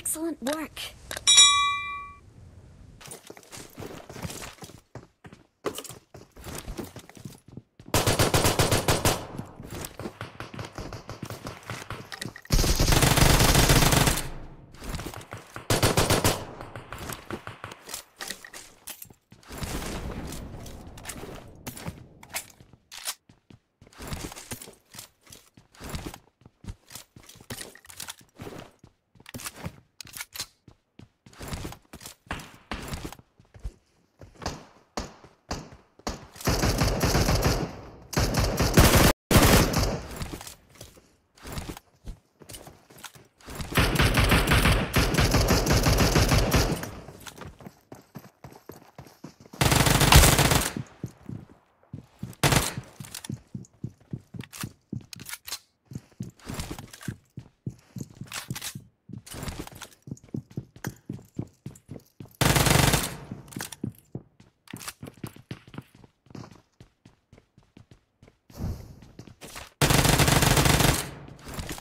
Excellent work.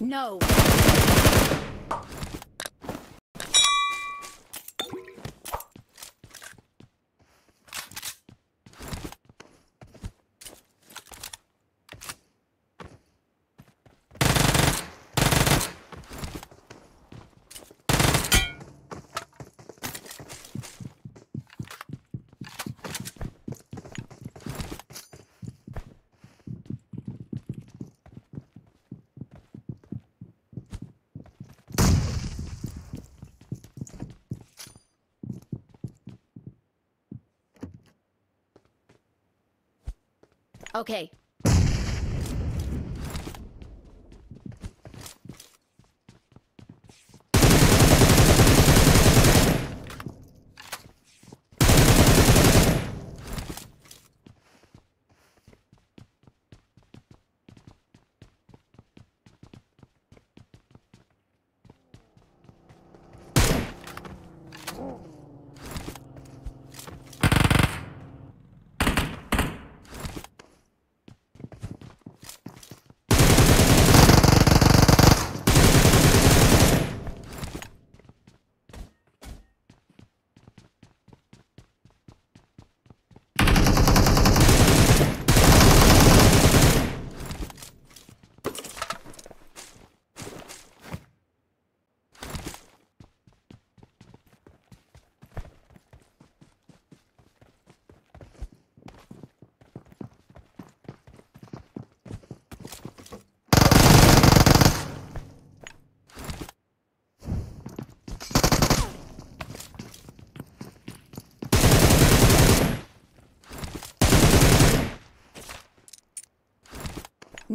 No. Okay.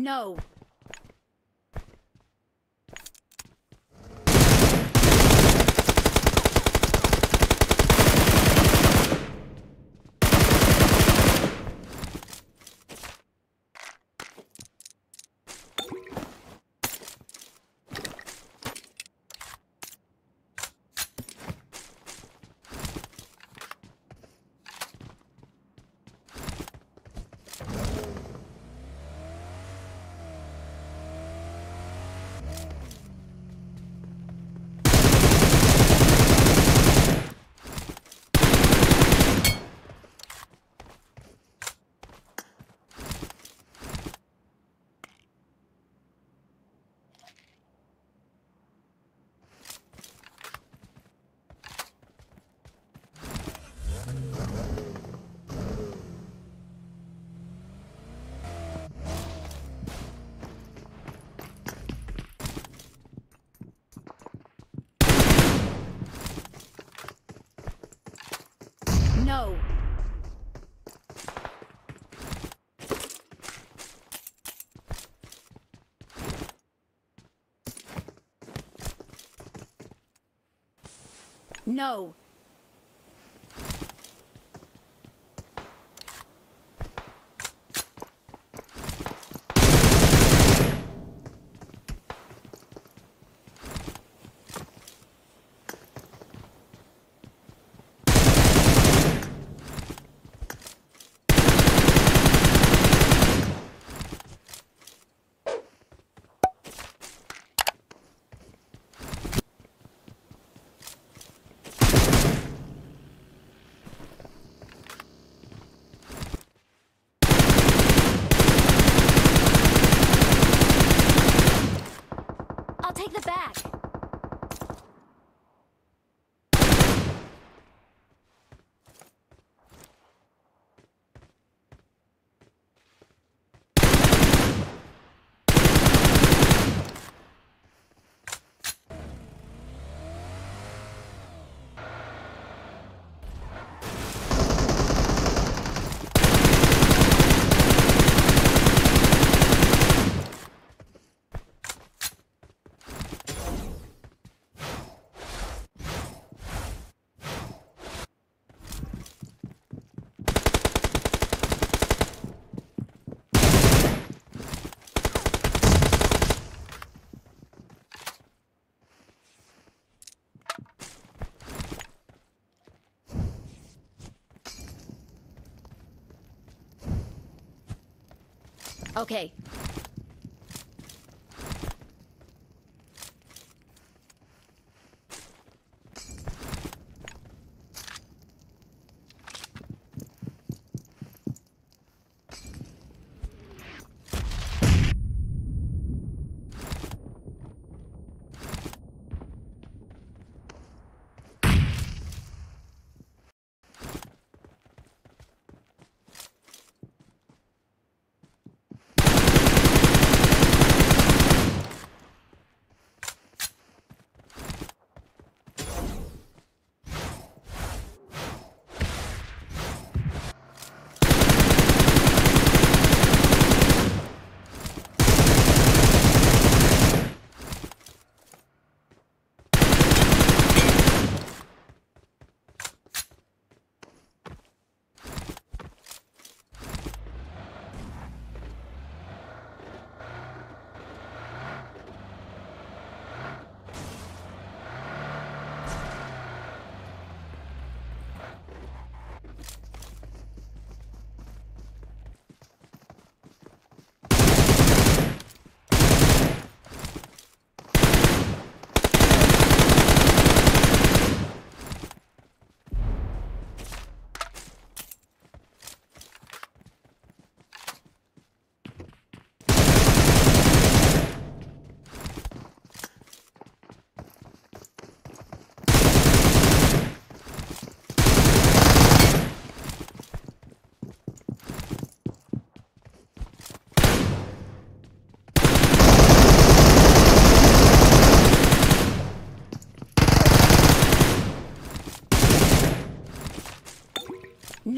No. No. No. Okay.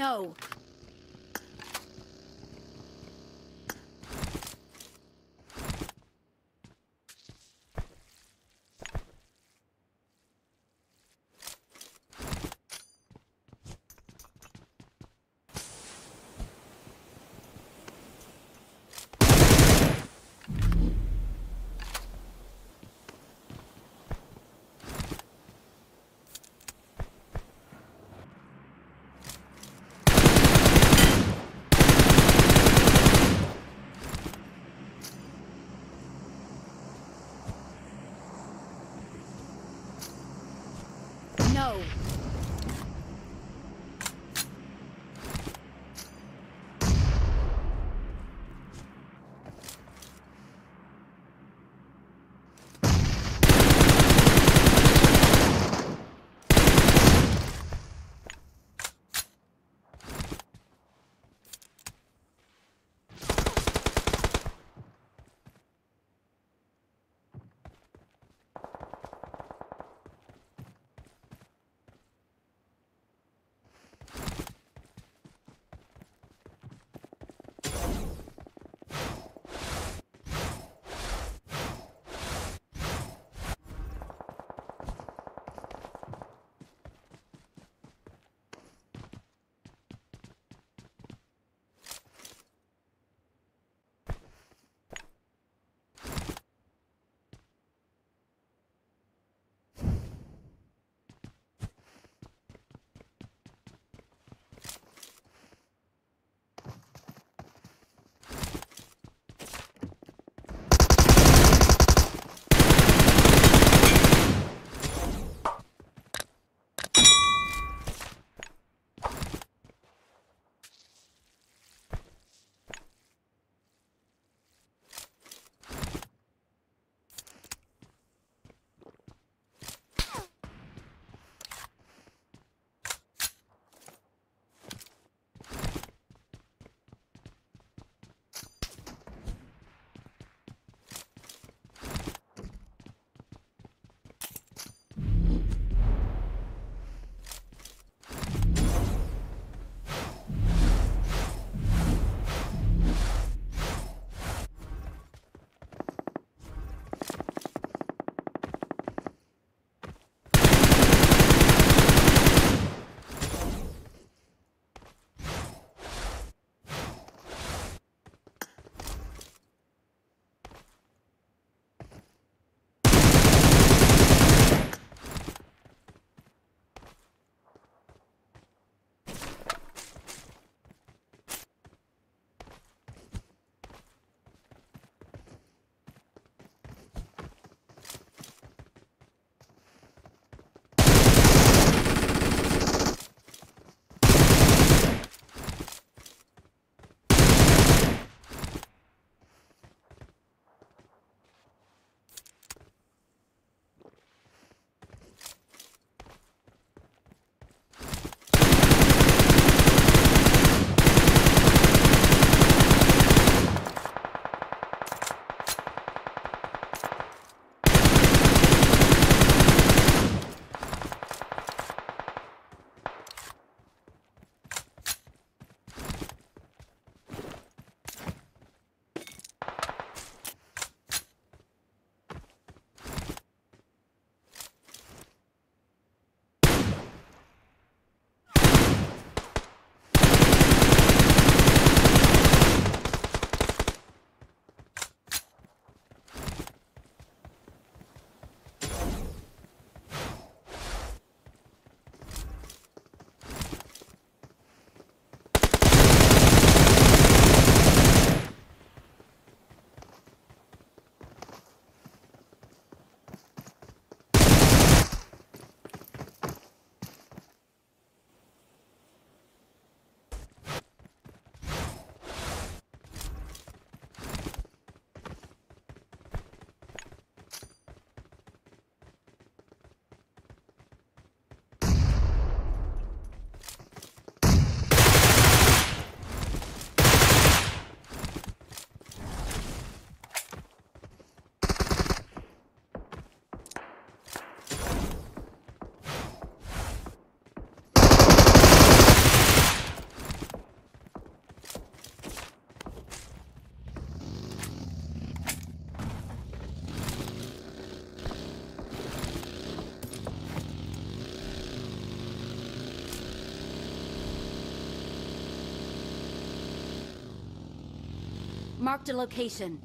No. Marked a location.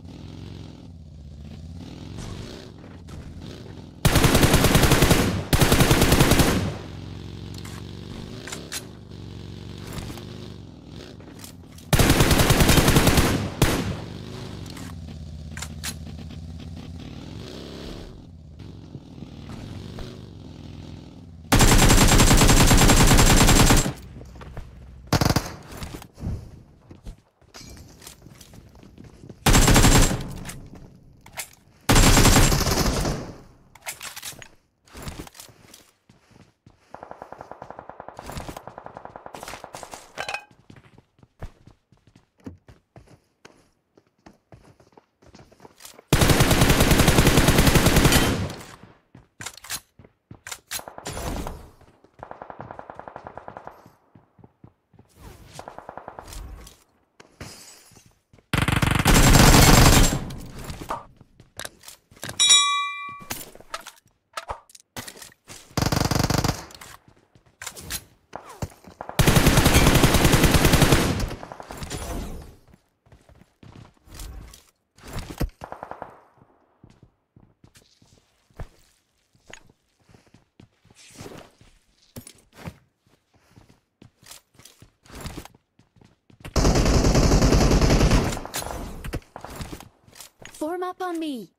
Form up on me.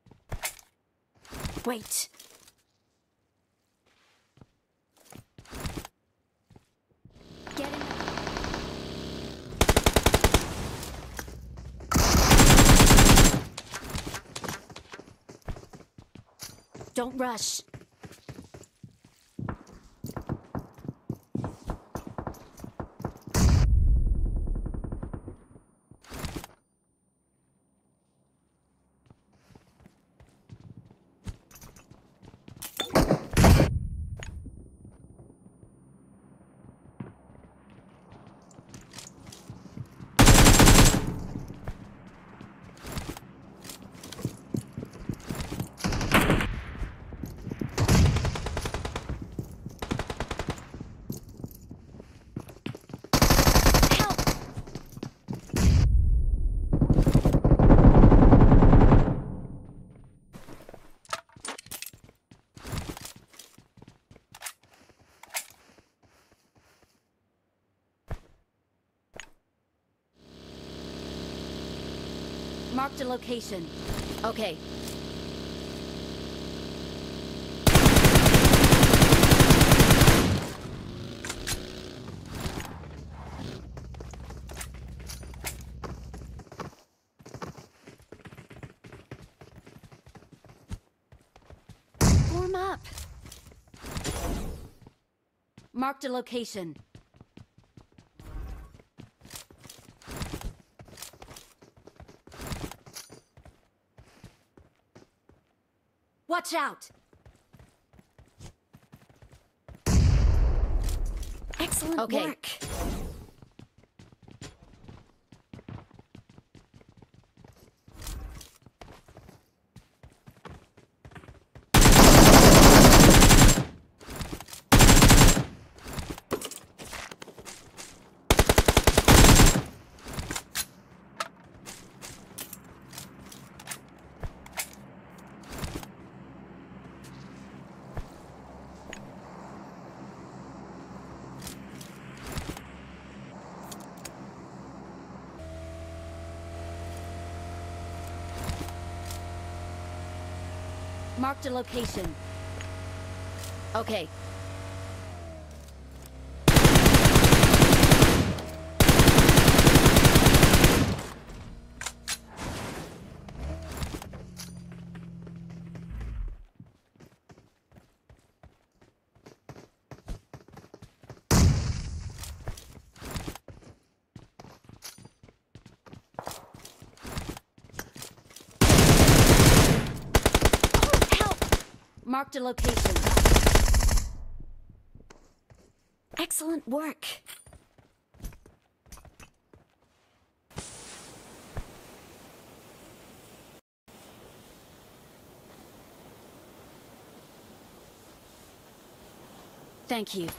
Wait. Don't rush. Marked a location. Okay. Form up. Marked a location. Watch out! Excellent Okay. work. Marked a location. Okay. Marked a location. Excellent work. Thank you.